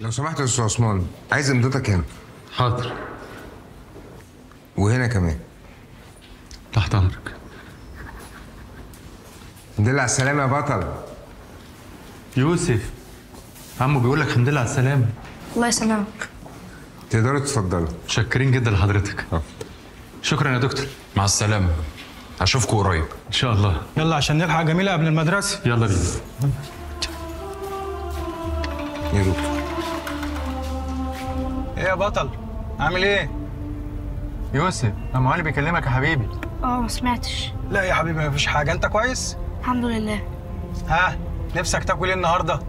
لو سمحت يا أستاذ عثمان عايز امضتك هنا. حاضر. وهنا كمان. تحت أمرك. الحمد لله على السلامة يا بطل. يوسف عمو بيقول لك الحمد لله على السلامة. الله يسلمك. تقدروا تتفضلوا متشكرين جدا لحضرتك. شكرا يا دكتور. مع السلامة. أشوفكم قريب. إن شاء الله. يلا عشان نلحق جميلة قبل المدرسة. يلا بينا. يا دكتور. إيه يا بطل؟ عامل إيه؟ يوسف ابو علي بيكلمك يا حبيبي. آه ما سمعتش. لا يا حبيبي مفيش حاجة. انت كويس؟ الحمد لله. ها؟ نفسك تاكل إيه النهاردة؟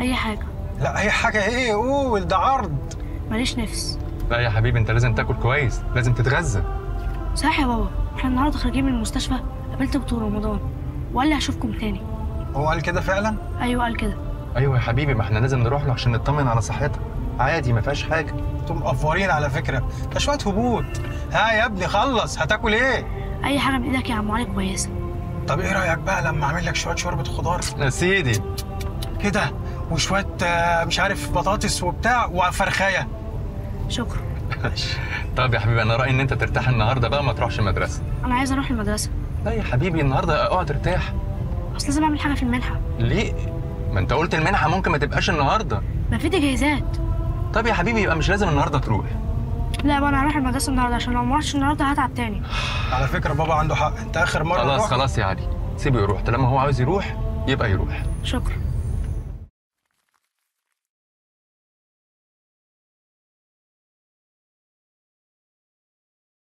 أي حاجة. لا أي حاجة. إيه؟ قول ده عرض. ماليش نفس. لا يا حبيبي انت لازم تاكل كويس. لازم تتغذى. صح يا بابا. إحنا النهارده خارجين من المستشفى. قابلت دكتور رمضان. وقال لي هشوفكم تاني. هو قال كده فعلا؟ أيوه قال كده. أيوه يا حبيبي ما إحنا لازم نروح له عشان نطمن على صحتك. عادي ما فيهاش حاجة. أنتوا مقفورين على فكرة. ده شوية هبوط. ها يا ابني خلص. هتاكل إيه؟ أي حاجة من إيدك يا عم علي كويسه طب إيه رأيك بقى لما أعمل لك شوية شوربة خضار؟ يا سيدي. كده. وشوية آه، مش عارف بطاطس وبتاع وفرخاية. شكرا. طب يا حبيبي أنا رأيي إن أنت ترتاح النهارده بقى ما تروحش المدرسة. أنا عايزه أروح المدرسة. لا يا حبيبي النهارده أقعد أرتاح. أصل لازم أعمل حاجة في المنحة. ليه؟ ما انت قلت المنحة ممكن ما تبقاش النهارده. ما في تجهيزات. طب يا حبيبي يبقى مش لازم النهارده تروح. لا بقى أنا هروح المدرسة النهارده عشان لو ما رحتش النهارده هتعب تاني. على فكرة بابا عنده حق. أنت آخر مرة خلاص خلاص يا علي. سيبه يروح. طالما هو عاوز يروح يبقى يروح. شكرا.